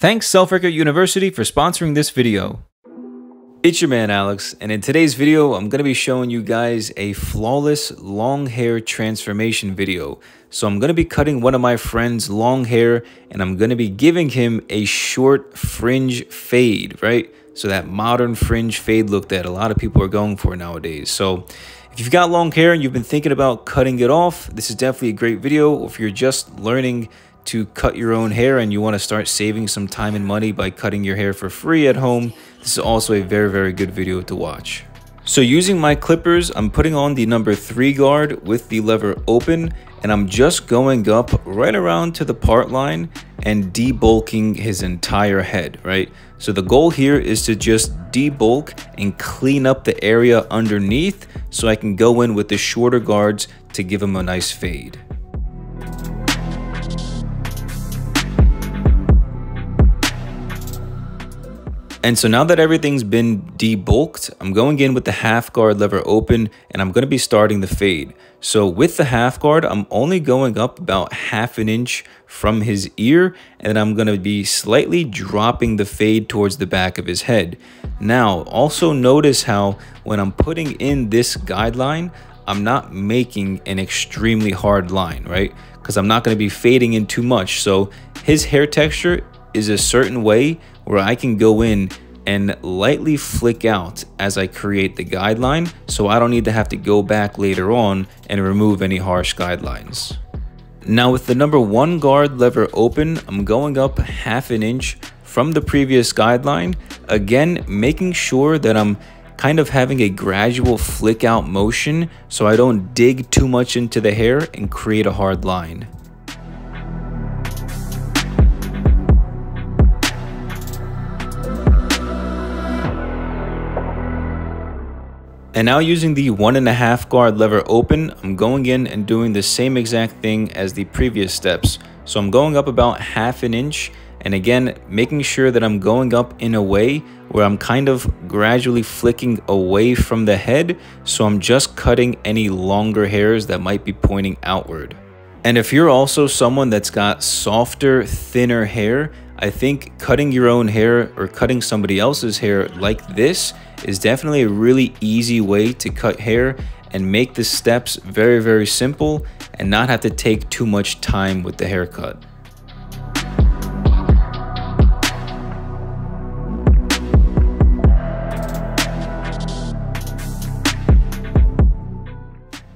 Thanks Self University for sponsoring this video. It's your man Alex, and in today's video, I'm going to be showing you guys a flawless long hair transformation video. So I'm going to be cutting one of my friend's long hair, and I'm going to be giving him a short fringe fade, right? So that modern fringe fade look that a lot of people are going for nowadays. So if you've got long hair and you've been thinking about cutting it off, this is definitely a great video. Or if you're just learning to cut your own hair and you want to start saving some time and money by cutting your hair for free at home, this is also a very, very good video to watch. So using my clippers, I'm putting on the number 3 guard with the lever open and I'm just going up right around to the part line and debulking his entire head, right? So the goal here is to just debulk and clean up the area underneath so I can go in with the shorter guards to give him a nice fade. And so now that everything's been debulked, I'm going in with the half guard lever open and I'm going to be starting the fade. So with the half guard, I'm only going up about half an inch from his ear and I'm going to be slightly dropping the fade towards the back of his head. Now, also notice how when I'm putting in this guideline, I'm not making an extremely hard line, right? Because I'm not going to be fading in too much. So his hair texture is a certain way where I can go in and lightly flick out as I create the guideline so I don't need to have to go back later on and remove any harsh guidelines. Now with the number one guard lever open, I'm going up half an inch from the previous guideline, again making sure that I'm kind of having a gradual flick out motion so I don't dig too much into the hair and create a hard line. And now using the one and a half guard lever open, I'm going in and doing the same exact thing as the previous steps. So I'm going up about half an inch and again, making sure that I'm going up in a way where I'm kind of gradually flicking away from the head. So I'm just cutting any longer hairs that might be pointing outward. And if you're also someone that's got softer, thinner hair, I think cutting your own hair or cutting somebody else's hair like this is definitely a really easy way to cut hair and make the steps very, very simple and not have to take too much time with the haircut.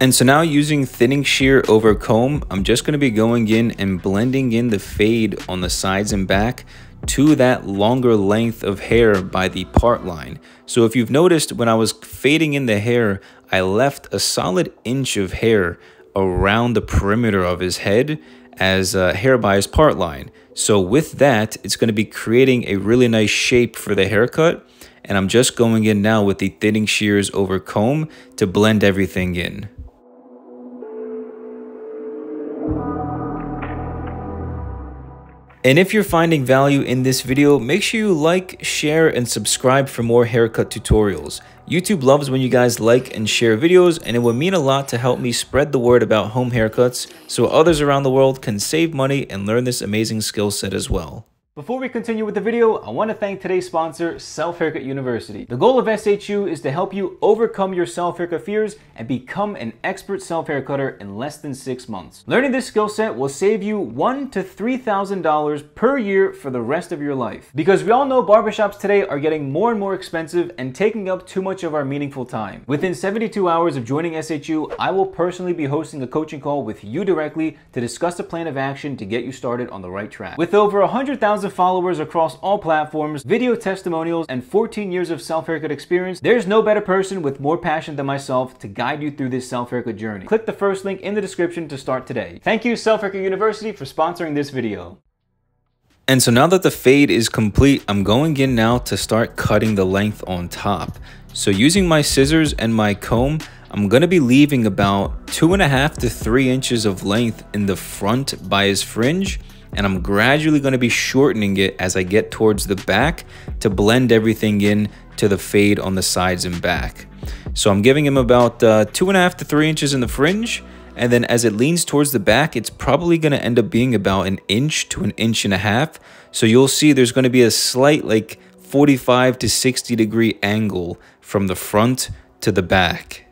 And so now using thinning shear over comb, I'm just going to be going in and blending in the fade on the sides and back to that longer length of hair by the part line. So if you've noticed when I was fading in the hair, I left a solid inch of hair around the perimeter of his head as uh, hair by his part line. So with that, it's going to be creating a really nice shape for the haircut. And I'm just going in now with the thinning shears over comb to blend everything in. And if you're finding value in this video, make sure you like, share, and subscribe for more haircut tutorials. YouTube loves when you guys like and share videos, and it would mean a lot to help me spread the word about home haircuts so others around the world can save money and learn this amazing skill set as well. Before we continue with the video, I want to thank today's sponsor, Self Haircut University. The goal of SHU is to help you overcome your self haircut fears and become an expert self haircutter in less than six months. Learning this skill set will save you one to three thousand dollars per year for the rest of your life. Because we all know barbershops today are getting more and more expensive and taking up too much of our meaningful time. Within 72 hours of joining SHU, I will personally be hosting a coaching call with you directly to discuss a plan of action to get you started on the right track. With over 100,000 followers across all platforms, video testimonials, and 14 years of self-haircut experience, there's no better person with more passion than myself to guide you through this self-haircut journey. Click the first link in the description to start today. Thank you Self Haircut University for sponsoring this video. And so now that the fade is complete, I'm going in now to start cutting the length on top. So using my scissors and my comb, I'm going to be leaving about two and a half to three inches of length in the front by his fringe and I'm gradually going to be shortening it as I get towards the back to blend everything in to the fade on the sides and back. So I'm giving him about uh, two and a half to three inches in the fringe And then as it leans towards the back, it's probably going to end up being about an inch to an inch and a half. So you'll see there's going to be a slight like 45 to 60 degree angle from the front to the back.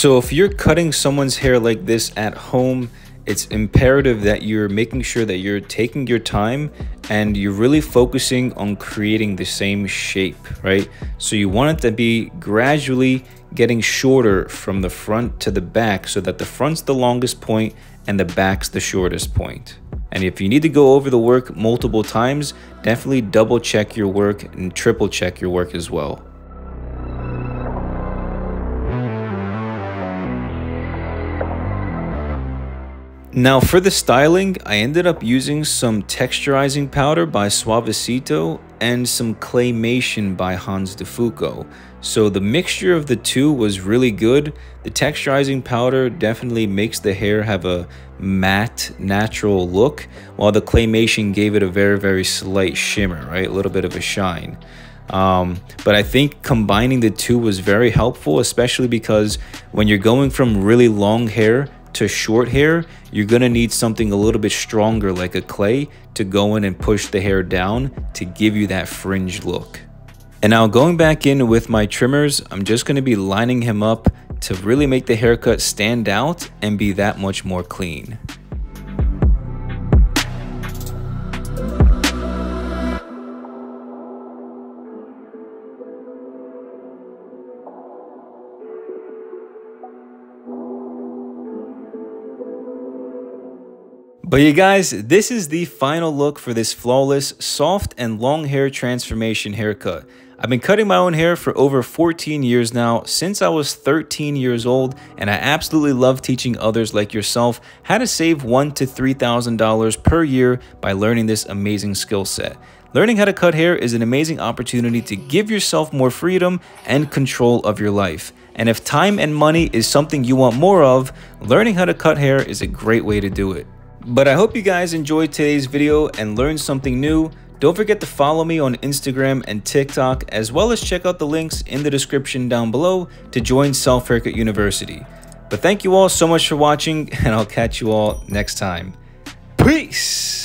So if you're cutting someone's hair like this at home, it's imperative that you're making sure that you're taking your time and you're really focusing on creating the same shape, right? So you want it to be gradually getting shorter from the front to the back so that the front's the longest point and the back's the shortest point. And if you need to go over the work multiple times, definitely double check your work and triple check your work as well. Now for the styling, I ended up using some texturizing powder by Suavecito and some claymation by Hanz de Fuko. So the mixture of the two was really good. The texturizing powder definitely makes the hair have a matte, natural look, while the claymation gave it a very, very slight shimmer, right? A little bit of a shine. Um, but I think combining the two was very helpful, especially because when you're going from really long hair to short hair, you're gonna need something a little bit stronger like a clay to go in and push the hair down to give you that fringe look. And now going back in with my trimmers, I'm just gonna be lining him up to really make the haircut stand out and be that much more clean. But you guys, this is the final look for this flawless, soft, and long hair transformation haircut. I've been cutting my own hair for over 14 years now, since I was 13 years old, and I absolutely love teaching others like yourself how to save one to $3,000 per year by learning this amazing skill set. Learning how to cut hair is an amazing opportunity to give yourself more freedom and control of your life. And if time and money is something you want more of, learning how to cut hair is a great way to do it. But I hope you guys enjoyed today's video and learned something new. Don't forget to follow me on Instagram and TikTok, as well as check out the links in the description down below to join Self Haircut University. But thank you all so much for watching, and I'll catch you all next time. Peace!